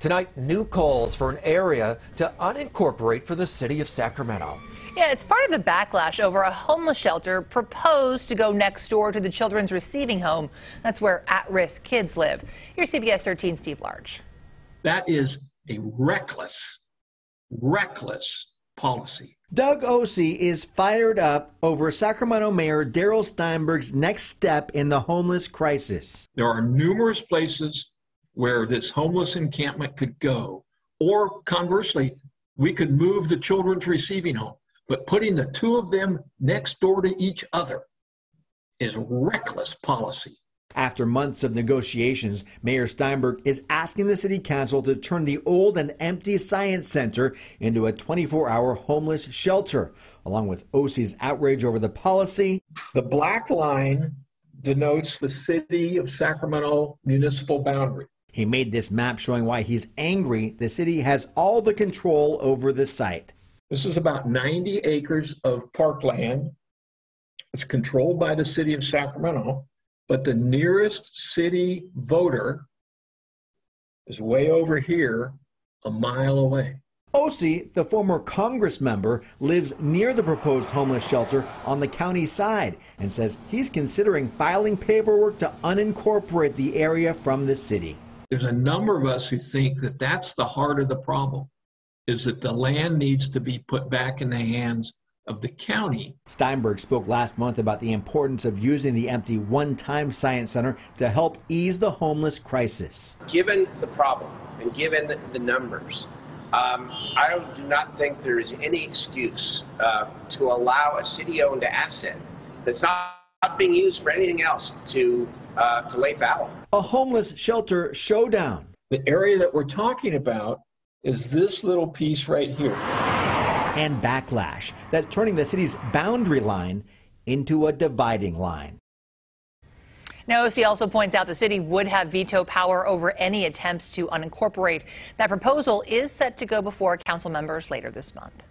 Tonight, new calls for an area to unincorporate for the city of Sacramento. Yeah, it's part of the backlash over a homeless shelter proposed to go next door to the Children's Receiving Home. That's where at risk kids live. Here's CBS 13 Steve Large. That is a reckless, reckless policy. Doug Ose is fired up over Sacramento Mayor Darrell Steinberg's next step in the homeless crisis. There are numerous places where this homeless encampment could go. Or conversely, we could move the children's receiving home. But putting the two of them next door to each other is reckless policy. After months of negotiations, Mayor Steinberg is asking the City Council to turn the old and empty Science Center into a 24 hour homeless shelter. Along with Ose's outrage over the policy, the black line denotes the city of Sacramento municipal boundary. He made this map showing why he's angry the city has all the control over the site. This is about 90 acres of parkland. It's controlled by the city of Sacramento, but the nearest city voter is way over here, a mile away. Ose, the former Congress member, lives near the proposed homeless shelter on the county side and says he's considering filing paperwork to unincorporate the area from the city there's a number of us who think that that's the heart of the problem is that the land needs to be put back in the hands of the county. Steinberg spoke last month about the importance of using the empty one time science center to help ease the homeless crisis. Given the problem and given the numbers, um, I do not think there is any excuse uh, to allow a city owned asset that's not not being used for anything else to uh, to lay fallow. A homeless shelter showdown. The area that we're talking about is this little piece right here. And backlash that's turning the city's boundary line into a dividing line. Now, Ose also points out the city would have veto power over any attempts to unincorporate. That proposal is set to go before council members later this month.